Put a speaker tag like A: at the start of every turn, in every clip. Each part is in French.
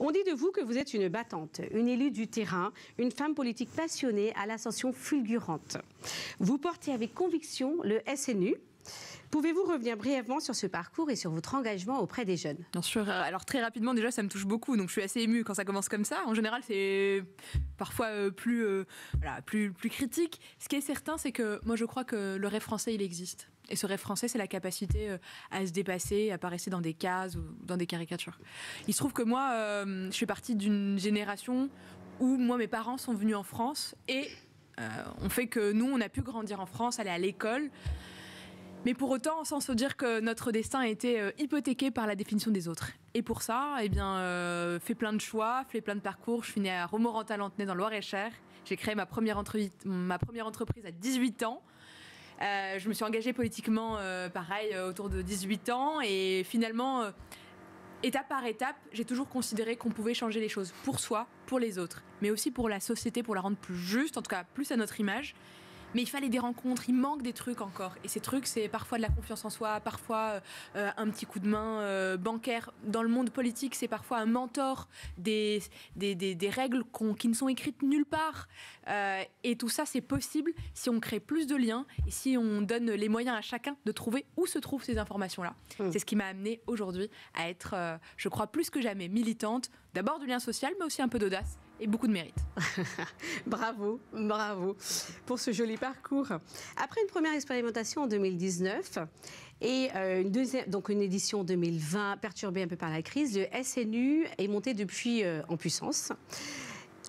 A: On dit de vous que vous êtes une battante, une élue du terrain, une femme politique passionnée à l'ascension fulgurante. Vous portez avec conviction le SNU, Pouvez-vous revenir brièvement sur ce parcours et sur votre engagement auprès des jeunes?
B: Bien sûr. Alors très rapidement, déjà, ça me touche beaucoup, donc je suis assez émue quand ça commence comme ça. En général, c'est parfois euh, plus, euh, plus, plus critique. Ce qui est certain, c'est que moi, je crois que le rêve français, il existe. Et ce rêve français, c'est la capacité euh, à se dépasser, à rester dans des cases ou dans des caricatures. Il se trouve que moi, je suis partie d'une génération où moi, mes parents sont venus en France et on fait que nous, on a pu grandir en France, aller à l'école. Mais pour autant, sans se dire que notre destin a été euh, hypothéqué par la définition des autres. Et pour ça, eh bien, euh, fait plein de choix, fait plein de parcours. Je suis née à Romorantin-Lanthenay dans le Loir-et-Cher. J'ai créé ma première, ma première entreprise à 18 ans. Euh, je me suis engagée politiquement, pareil, autour de 18 ans. Et finalement, étape par étape, j'ai toujours considéré qu'on pouvait changer les choses pour soi, pour les autres, mais aussi pour la société, pour la rendre plus juste, en tout cas plus à notre image. Mais il fallait des rencontres, il manque des trucs encore. Et ces trucs, c'est parfois de la confiance en soi, parfois euh, un petit coup de main euh, bancaire. Dans le monde politique, c'est parfois un mentor, des, des, des, règles qui ne sont écrites nulle part. Euh, et tout ça, c'est possible si on crée plus de liens et si on donne les moyens à chacun de trouver où se trouvent ces informations-là. Mmh. C'est ce qui m'a amené aujourd'hui à être, je crois, plus que jamais militante, d'abord du lien social, mais aussi un peu d'audace et beaucoup de mérite.
A: bravo, bravo pour ce joli parcours. Après une première expérimentation en 2019 et euh, une deuxième, donc une édition 2020 perturbée un peu par la crise, le SNU est monté depuis euh, en puissance.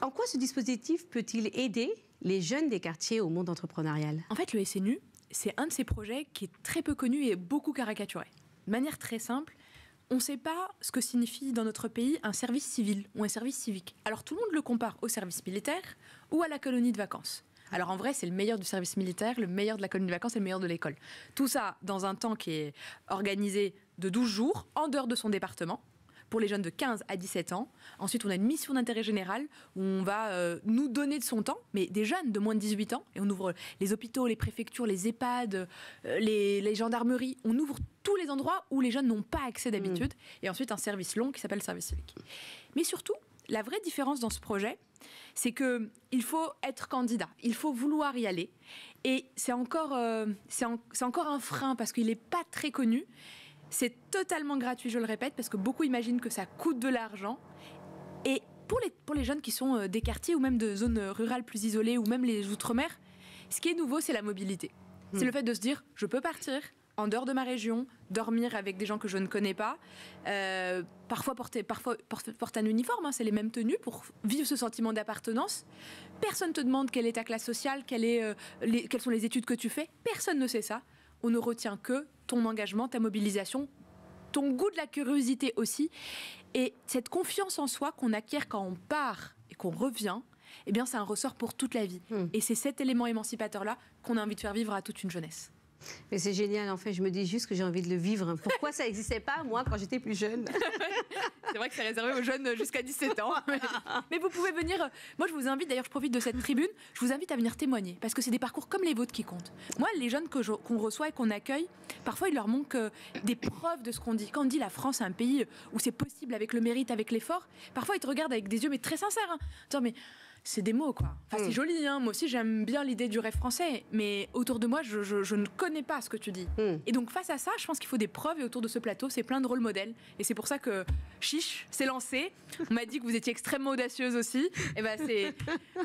A: En quoi ce dispositif peut-il aider les jeunes des quartiers au monde entrepreneurial?
B: En fait, le SNU, c'est un de ces projets qui est très peu connu et beaucoup caricaturé. De manière très simple, on ne sait pas ce que signifie dans notre pays un service civil ou un service civique. Alors tout le monde le compare au service militaire ou à la colonie de vacances. Alors en vrai, c'est le meilleur du service militaire, le meilleur de la colonie de vacances et le meilleur de l'école. Tout ça dans un temps qui est organisé de 12 jours, en dehors de son département, pour les jeunes de 15 à 17 ans. Ensuite, on a une mission d'intérêt général où on va euh, nous donner de son temps, mais des jeunes de moins de 18 ans. Et on ouvre les hôpitaux, les préfectures, les EHPAD, euh, les, gendarmeries. On ouvre tous les endroits où les jeunes n'ont pas accès d'habitude. Mm. Et ensuite, un service long qui s'appelle service civique. Mais surtout, la vraie différence dans ce projet, c'est que il faut être candidat, il faut vouloir y aller, et c'est encore, euh, c'est encore un frein parce qu'il n'est pas très connu. C'est totalement gratuit, je le répète, parce que beaucoup imaginent que ça coûte de l'argent. Et pour les, pour les jeunes qui sont euh, des quartiers ou même de zones rurales plus isolées ou même les outre-mer, ce qui est nouveau, c'est la mobilité. C'est hmm. le fait de se dire, je peux partir en dehors de ma région, dormir avec des gens que je ne connais pas, euh, parfois, porter, parfois porter, un uniforme, hein, c'est les mêmes tenues pour vivre ce sentiment d'appartenance. Personne ne te demande quelle est ta classe sociale, quelle est, euh, quelles sont les études que tu fais, personne ne sait ça. On ne retient que ton engagement, ta mobilisation, ton goût de la curiosité aussi. Et cette confiance en soi qu'on acquiert quand on part et qu'on revient, eh bien, c'est un ressort pour toute la vie. Hmm. Et c'est cet élément émancipateur-là qu'on a envie de faire vivre à toute une jeunesse.
A: Mais c'est génial, en fait. Je me dis juste que j'ai envie de le vivre. Pourquoi ça n'existait pas, moi, quand j'étais plus jeune?
B: C'est vrai que c'est réservé aux jeunes jusqu'à 17 ans. Mais vous pouvez venir. Moi, je vous invite, d'ailleurs, je profite de cette tribune, je vous invite à venir témoigner. Parce que c'est des parcours comme les vôtres qui comptent. Moi, les jeunes qu'on reçoit et qu'on accueille, parfois, il leur manque euh, des preuves de ce qu'on dit. Quand on dit la France, est un pays où c'est possible avec le mérite, avec l'effort, parfois, ils te regardent avec des yeux, mais très sincères. Hein. mais c'est des mots, quoi. Enfin, c'est mm. joli, hein. Moi aussi, j'aime bien l'idée du rêve français, mais autour de moi, je, ne connais pas ce que tu dis. Mm. Et donc, face à ça, je pense qu'il faut des preuves, et autour de ce plateau, c'est plein de rôles modèles. Et c'est pour ça que Chiche s'est lancé. On m'a dit que vous étiez extrêmement audacieuse aussi. Et ben, c'est,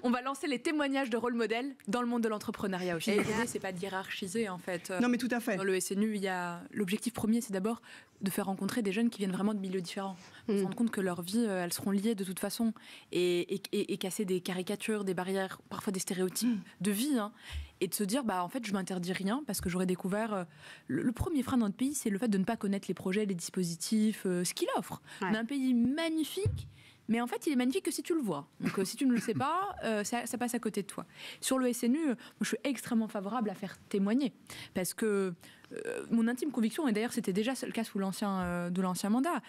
B: on va lancer les témoignages de rôles modèles dans le monde de l'entrepreneuriat aussi. L'idée, c'est pas de hiérarchiser, en fait.
C: Non, mais tout à fait.
B: Dans le SNU, il y a l'objectif premier, c'est d'abord de faire rencontrer des jeunes qui viennent vraiment de milieux différents. On se mm. rend compte que leur vie, euh, elles seront liées de toute façon. Et, et, casser des caricatures, des barrières, parfois des stéréotypes mm. de vie. Hein. et de se dire, bah, en fait, je m'interdis rien parce que j'aurais découvert. Euh, le, premier frein dans notre pays, c'est le fait de ne pas connaître les projets, les dispositifs, euh, ce qu'il offre. On a un pays magnifique mais en fait, il est magnifique que si tu le vois. Donc, euh, si tu ne le sais pas, euh, ça, passe à côté de toi. Sur le SNU, moi, je suis extrêmement favorable à faire témoigner. Parce que euh, mon intime conviction, et d'ailleurs, c'était déjà le cas sous l'ancien, mandat,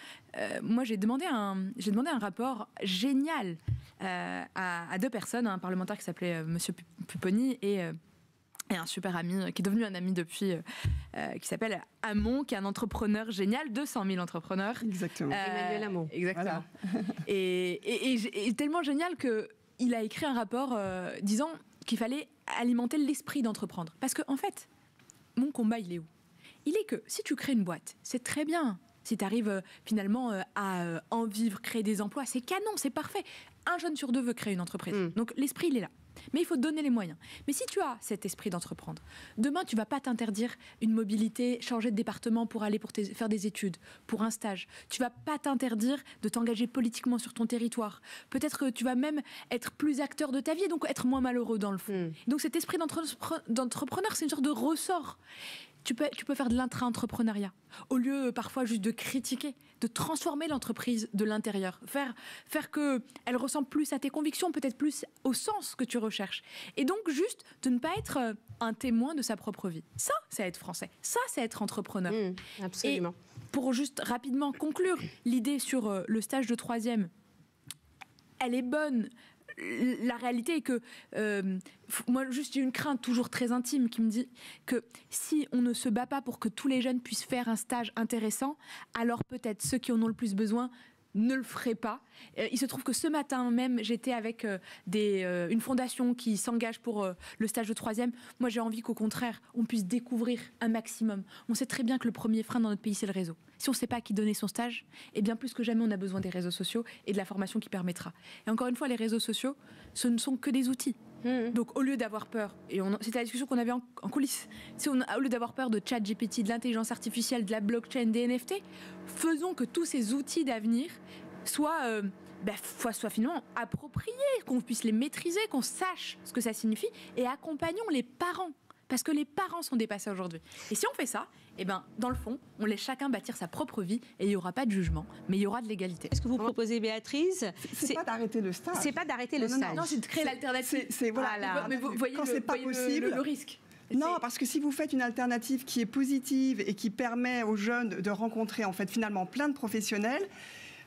B: moi, j'ai demandé, un, j'ai demandé un rapport génial à, deux personnes, un parlementaire qui s'appelait M. Pupponi et et un super ami qui est devenu un ami depuis, qui s'appelle Amon, qui est un entrepreneur génial, 200 000 entrepreneurs.
C: Exactement.
A: Emmanuel Amon.
B: Exactement. et, et, tellement génial qu'il a écrit un rapport disant qu'il fallait alimenter l'esprit d'entreprendre. Parce qu'en en fait, mon combat, il est où? Il est que si tu crées une boîte, c'est très bien. Si tu arrives euh, finalement euh, à euh, en vivre, créer des emplois, c'est canon, c'est parfait. Un jeune sur deux veut créer une entreprise. Hmm. Donc l'esprit, il est là. Mais il faut donner les moyens. Mais si tu as cet esprit d'entreprendre, demain, tu vas pas t'interdire une mobilité, changer de département pour aller pour faire des études, pour un stage. Tu vas pas t'interdire de t'engager politiquement sur ton territoire. Peut-être que tu vas même être plus acteur de ta vie et donc être moins malheureux dans le fond. Hmm. Donc cet esprit d'entrepreneur, c'est une sorte de ressort tu peux, tu peux faire de l'intra-entrepreneuriat. Au lieu euh, parfois juste de critiquer, de transformer l'entreprise de l'intérieur. Faire, faire qu'elle ressemble plus à tes convictions, peut-être plus au sens que tu recherches. Et donc juste de ne pas être euh, un témoin de sa propre vie. Ça, c'est être français. Ça, c'est être entrepreneur.
A: Mmh, absolument.
B: pour juste rapidement conclure, l'idée sur euh, le stage de troisième, elle est bonne la réalité est que euh, moi, juste une crainte toujours très intime qui me dit que si on ne se bat pas pour que tous les jeunes puissent faire un stage intéressant, alors peut-être ceux qui en ont le plus besoin ne le ferait pas. Euh, il se trouve que ce matin même, j'étais avec euh, euh, une fondation qui s'engage pour le stage de troisième. Moi, j'ai envie qu'au contraire, on puisse découvrir un maximum. On sait très bien que le premier frein dans notre pays, c'est le réseau. Si on ne sait pas à qui donner son stage, eh bien plus que jamais, on a besoin des réseaux sociaux et de la formation qui permettra. Et encore une fois, les réseaux sociaux, ce ne sont que des outils. Mmh. Donc au lieu d'avoir peur, et c'était la discussion qu'on avait en, coulisses, au lieu d'avoir peur de chat GPT, de l'intelligence artificielle, de la blockchain, des NFT, faisons que tous ces outils d'avenir soient, euh, bah, soient finalement appropriés, qu'on puisse les maîtriser, qu'on sache ce que ça signifie, et accompagnons les parents. Parce que les parents sont dépassés aujourd'hui. Et si on fait ça, eh ben, dans le fond, on laisse chacun bâtir sa propre vie et il n'y aura pas de jugement, mais il y aura de l'égalité.
A: Ce que vous proposez, Béatrice,
C: c'est pas d'arrêter le stage.
A: C'est pas d'arrêter le stage.
B: Non, c'est de créer l'alternative.
C: C'est voilà.
B: Mais vous voyez, Quand c'est pas possible, le, risque.
C: Non, parce que si vous faites une alternative qui est positive et qui permet aux jeunes de rencontrer en fait finalement plein de professionnels,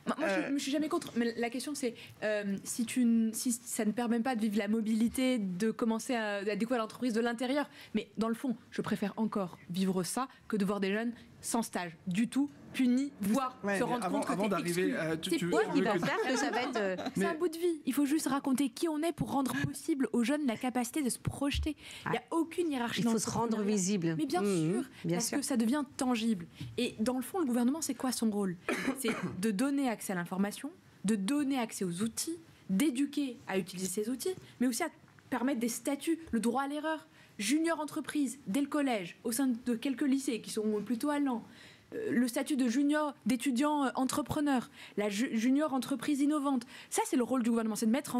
B: moi, je ne euh. suis jamais contre. Mais la question, c'est euh, si, tu, si ça ne permet pas de vivre la mobilité, de commencer à, à découvrir l'entreprise de l'intérieur. Mais dans le fond, je préfère encore vivre ça que de voir des jeunes sans stage du tout puni, voire se rendre compte que avant d'arriver, euh, tu, tu, quoi qui va faire que ça va être. Euh, c'est un bout de vie. Il faut juste raconter qui on est pour rendre possible aux jeunes la capacité de se projeter. Il n'y a aucune hiérarchie.
A: Il faut se rendre visible.
B: Mais bien mmh, sûr, bien parce que ça devient tangible. Et dans le fond, le gouvernement, c'est quoi son rôle? C'est de donner accès à l'information, de donner accès aux outils, d'éduquer à utiliser ces outils, mais aussi à permettre des statuts, le droit à l'erreur junior entreprise dès le collège, au sein de quelques lycées qui sont plutôt allants, le statut de junior, d'étudiant euh, entrepreneur, la junior entreprise innovante. Ça, c'est le rôle du gouvernement, c'est de mettre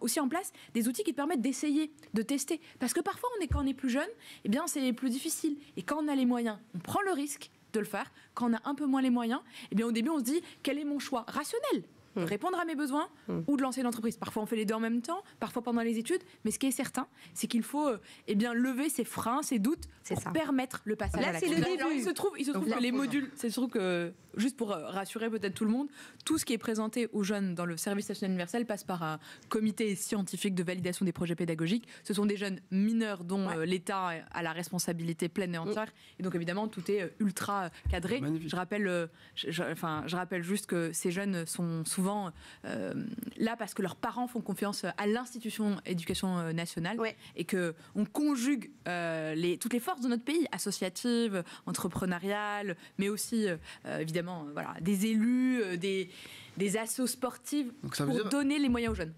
B: aussi en place des outils qui te permettent d'essayer, de tester. Parce que parfois, on est, quand on est plus jeune, eh bien, c'est plus difficile. Et quand on a les moyens, on prend le risque de le faire. Quand on a un peu moins les moyens, eh bien, au début, on se dit, quel est mon choix rationnel? Hmm. répondre à mes besoins hmm. ou de lancer une entreprise. Parfois on fait les deux en même temps, parfois pendant les études, mais ce qui est certain, c'est qu'il faut euh, eh bien, lever ses freins, ses doutes pour permettre le passage
A: Là,
B: à
A: c'est le début.
B: il se trouve, il se trouve que les modules, c'est surtout que, juste pour euh, rassurer peut-être tout le monde, tout ce qui est présenté aux jeunes dans le service national universel passe par un comité scientifique de validation des projets pédagogiques. Ce sont des jeunes mineurs dont euh, l'État a la responsabilité pleine et entière. Et donc évidemment, tout est ultra cadré. Je rappelle, enfin, je rappelle juste que ces jeunes sont souvent euh, là parce que leurs parents font confiance à l'institution éducation euh, nationale et que on conjugue euh, les, toutes les forces de notre pays, associatives, entrepreneuriales, mais aussi évidemment voilà, des élus, des, des assos sportives pour donner les moyens aux jeunes.